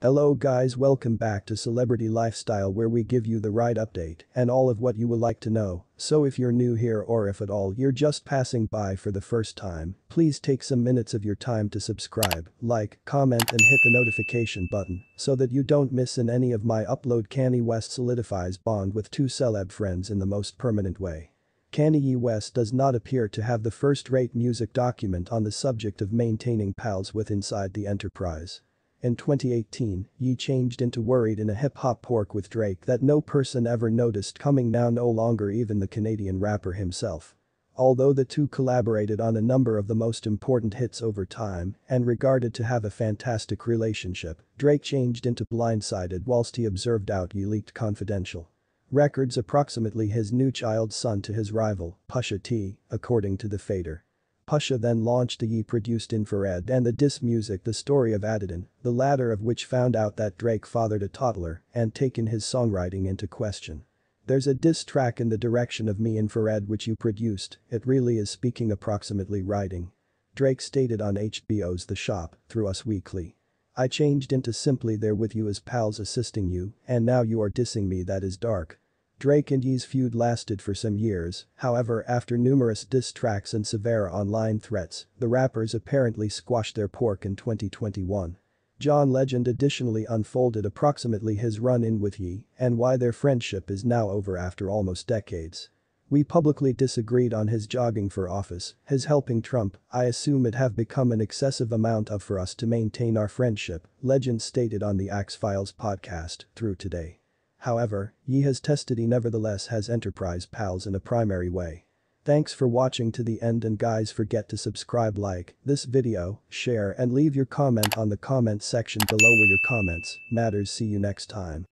Hello guys welcome back to Celebrity Lifestyle where we give you the right update and all of what you would like to know, so if you're new here or if at all you're just passing by for the first time, please take some minutes of your time to subscribe, like, comment and hit the notification button so that you don't miss in any of my upload Kanye West solidifies bond with two celeb friends in the most permanent way. Kanye West does not appear to have the first-rate music document on the subject of maintaining pals with inside the enterprise. In 2018, Ye changed into worried in a hip-hop pork with Drake that no person ever noticed coming now no longer even the Canadian rapper himself. Although the two collaborated on a number of the most important hits over time and regarded to have a fantastic relationship, Drake changed into blindsided whilst he observed out Ye leaked confidential. Records approximately his new child's son to his rival, Pusha T, according to the Fader. Pusha then launched the Ye-produced Infrared and the diss music The Story of Adidon, the latter of which found out that Drake fathered a toddler and taken his songwriting into question. There's a diss track in the direction of me Infrared which you produced, it really is speaking approximately writing. Drake stated on HBO's The Shop, through Us Weekly. I changed into simply there with you as pals assisting you, and now you are dissing me that is dark. Drake and Ye's feud lasted for some years, however after numerous diss tracks and severe online threats, the rappers apparently squashed their pork in 2021. John Legend additionally unfolded approximately his run-in with Ye and why their friendship is now over after almost decades. We publicly disagreed on his jogging for office, his helping Trump, I assume it have become an excessive amount of for us to maintain our friendship, Legend stated on the Axe Files podcast, through today. However, Ye has tested he nevertheless has enterprise pals in a primary way. Thanks for watching to the end and guys forget to subscribe like this video, share and leave your comment on the comment section below where your comments matters see you next time.